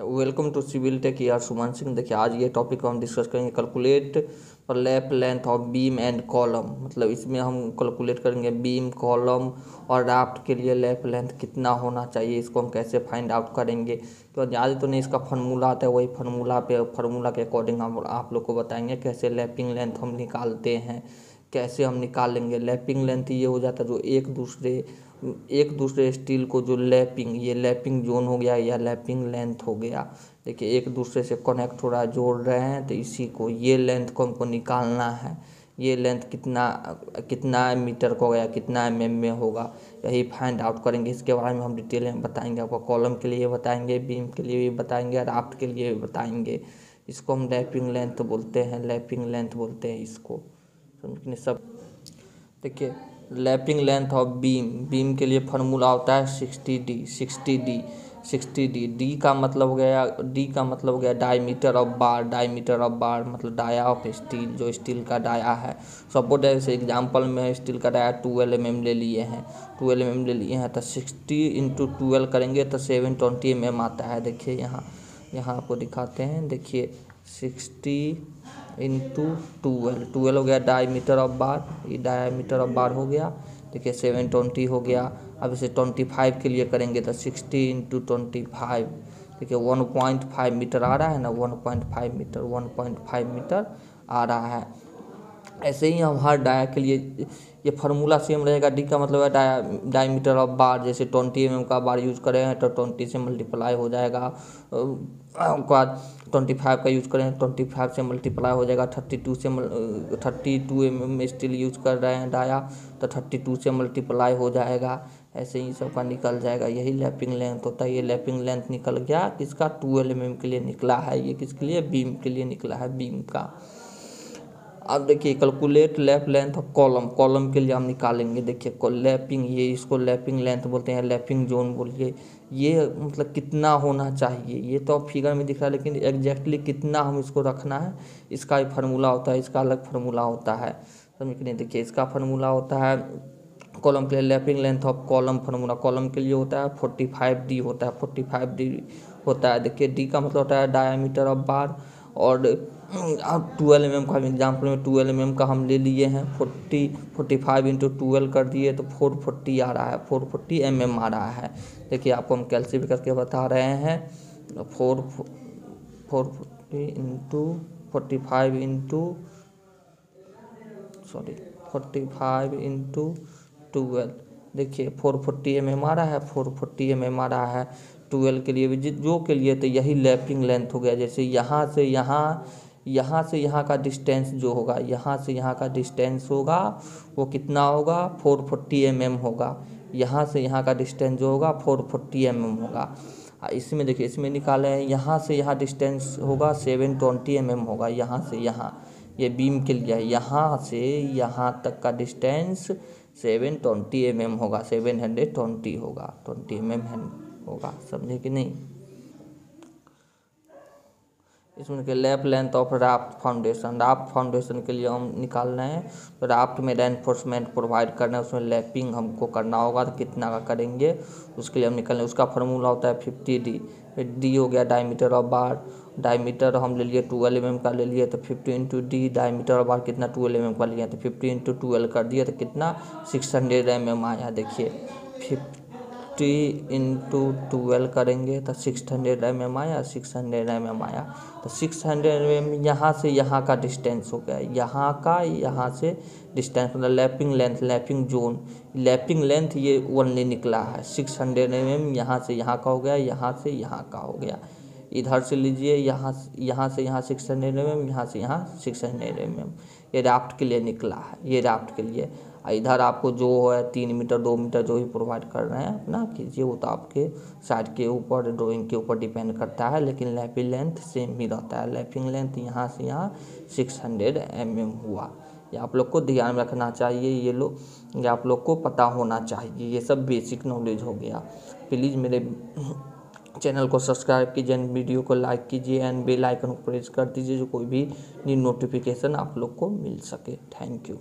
Welcome to civil take यार सुमन सिंह देखिए आज ये टॉपिक हम डिस्कस करेंगे कैलकुलेट पर lap length of beam and column मतलब इसमें हम कैलकुलेट करेंगे बीम कॉलम और राफ्ट के लिए लैप लेंथ कितना होना चाहिए इसको हम कैसे फाइंड आउट करेंगे तो ज़्यादा तो नहीं इसका फार्मूला आता है वही फार्मूला पे फार्मूला के अकॉर्डिंग हम आप लोग को बताएँगे कैसे लैपिंग लेंथ हम निकालते हैं कैसे हम निकालेंगे लैपिंग लेंथ ये हो जाता है जो एक दूसरे एक दूसरे स्टील को जो लैपिंग, ये लैपिंग जोन हो गया या लैपिंग लेंथ हो गया, देखिए एक दूसरे से कनेक्ट हो रहा है जोड़ रहे हैं तो इसी को ये लेंथ को हमको निकालना है। ये लेंथ कितना कितना मीटर का होगा कितना एम mm में होगा, यही फाइंड आउट करेंगे। इसके बारे में हम डिटेल में बताएँगे, आपको कॉलम के लिए बताएँगे बीम के लिए भी बताएँगे राफ्ट के लिए भी बताएँगे। इसको हम लैपिंग लेंथ बोलते हैं, लैपिंग लेंथ बोलते हैं इसको। सब देखिए lapping length of beam beam के लिए फार्मूला होता है sixty D sixty D sixty D. D का मतलब हो गया, डी का मतलब हो गया diameter of bar diameter of bar मतलब डाया ऑफ़ स्टील जो स्टील का डाया है। सपोज़ जैसे एग्जांपल में स्टील का डाया ट्वेल्व एम एम ले लिए हैं। ट्वेल्व एम ले लिए हैं तो सिक्सटी इंटू ट्वेल्व करेंगे तो सेवन ट्वेंटी एम एम आता है। देखिए यहाँ यहाँ आपको दिखाते हैं। देखिए सिक्सटी इंटू ट्वेल्व ट्वेल्व हो गया डाई मीटर ऑफ़ बार ये डाई मीटर ऑफ़ बार हो गया। देखिए सेवन ट्वेंटी हो गया। अब इसे ट्वेंटी फाइव के लिए करेंगे तो सिक्सटी इंटू ट्वेंटी फाइव देखिए वन पॉइंट फाइव मीटर आ रहा है ना one point five metre one point five metre आ रहा है। ऐसे ही हम हर डाया के लिए, ये फार्मूला सेम रहेगा डी का मतलब है डाया डायमीटर ऑफ़ बार जैसे ट्वेंटी एम का बार यूज़ करें तो ट्वेंटी से मल्टीप्लाई हो जाएगा। उसके बाद ट्वेंटी फाइव का यूज़ करें ट्वेंटी फाइव से मल्टीप्लाई हो जाएगा। थर्टी टू से thirty two M M steel use कर रहे हैं डाया तो थर्टी टू से मल्टीप्लाई हो जाएगा। ऐसे ही सबका निकल जाएगा। यही लैपिंग लेंथ होता है। ये लैपिंग लेंथ निकल गया। किसका? ट्वेल्व एम के लिए निकला है। ये किसके लिए? बीम के लिए निकला है। बीम का। अब देखिए calculate lap length of column column के लिए हम निकालेंगे, देखिए लैपिंग ये इसको लैपिंग लेंथ बोलते हैं लैपिंग जोन बोलिए। ये मतलब कितना होना चाहिए? ये तो फिगर में दिख रहा है, लेकिन एग्जैक्टली कितना हम इसको रखना है, इसका भी फार्मूला होता है, इसका अलग फार्मूला होता है। समझ के नहीं? देखिए, इसका फार्मूला होता है कॉलम के लिए lapping length of column formula column के लिए होता है फोर्टी फाइव डी होता है फोर्टी फाइव डी होता है। देखिए डी का मतलब होता है डायमीटर ऑफ़ बार और, अब ट्वेल्व एम एम का एग्ज़ाम्पल में ट्वेल्व एम एम का हम ले लिए हैं forty forty five into twelve कर दिए तो फोर फोर्टी आ रहा है फोर फोर्टी एम एम आ रहा है। देखिए आपको हम कैलसी करके बता रहे हैं four four forty into forty five into sorry forty five into twelve देखिए फोर फोर्टी एम एम आ रहा है फोर फोर्टी एम एम आ रहा है। ट्वेल्व के लिए भी जो के लिए तो यही लैपिंग लेंथ हो गया। जैसे यहाँ से यहाँ यहाँ से यहाँ का डिस्टेंस जो होगा, यहाँ से यहाँ का डिस्टेंस होगा, वो कितना होगा? फोर फोर्टी एम एम होगा। यहाँ से यहाँ का डिस्टेंस जो होगा? फोर फोर्टी एम एम होगा। इसमें देखिए, इसमें निकाले हैं, यहाँ से यहाँ डिस्टेंस होगा सेवन ट्वेंटी एम एम होगा, यहाँ से यहाँ। ये यह बीम के लिए यहाँ से यहाँ तक का distance seven twenty M M होगा सेवन हंड्रेड ट्वेंटी होगा ट्वेंटी एम एम होगा समझे कि नहीं? इसमें के left length of raft foundation raft foundation के लिए हम निकाल रहे हैं। तो राफ्ट में रेनफोर्समेंट प्रोवाइड करना है, उसमें लैपिंग हमको करना होगा तो कितना का करेंगे, उसके लिए हम निकालें उसका फार्मूला होता है फिफ्टी डी डी हो गया डायमीटर ऑफ़ बार डायमीटर हम ले लिए ट्वेल्व एम का ले लिए तो fifty into D diameter of bar कितना ट्वेल्व एम का लिए तो फिफ्टी इंटू ट्वेल्व कर दिए तो कितना? सिक्स हंड्रेड एम एम आया, देखिए। फिफ्टी फिफ्टी इंटू ट्वेल्व करेंगे तो सिक्स हंड्रेड एम एम आया सिक्स हंड्रेड एम एम आया। तो सिक्स हंड्रेड एम एम यहाँ से यहाँ का डिस्टेंस हो गया। यहाँ का यहाँ से डिस्टेंस मतलब lapping length lapping zone lapping length ये ओनली निकला है। सिक्स हंड्रेड एम एम यहाँ से यहाँ का हो गया, यहाँ से यहाँ का हो गया। इधर से लीजिए, यहाँ यहाँ से यहाँ सिक्स हंड्रेड एम एम यहाँ से यहाँ सिक्स हंड्रेड एम एम ये राफ्ट के लिए निकला है, ये राफ्ट के लिए। इधर आपको जो है तीन मीटर, दो मीटर जो भी प्रोवाइड कर रहे हैं, अपना कीजिए, वो तो आपके साइड के ऊपर ड्राइंग के ऊपर डिपेंड करता है, लेकिन लैपिंग लेंथ सेम ही रहता है। लैपिंग लेंथ यहाँ से यहाँ सिक्स हंड्रेड एम एम हुआ। ये आप लोग को ध्यान में रखना चाहिए, ये लोग ये आप लोग को पता होना चाहिए, ये सब बेसिक नॉलेज हो गया। प्लीज़ मेरे चैनल को सब्सक्राइब कीजिए एंड वीडियो को लाइक कीजिए एंड बेल आइकन को प्रेस कर दीजिए जो कोई भी न्यू नोटिफिकेशन आप लोग को मिल सके। Thank you